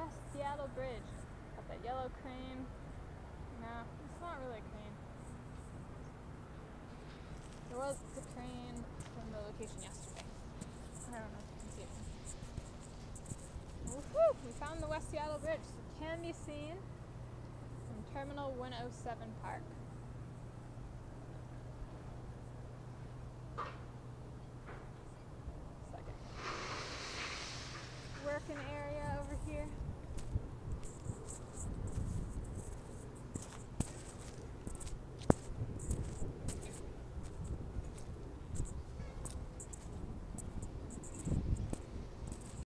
West Seattle Bridge. Got that yellow crane. No, it's not really a crane. There was the crane from the location yesterday. I don't know if you can see it. Woohoo! We found the West Seattle Bridge. So it can be seen from Terminal 107 Park. Second. Working area here.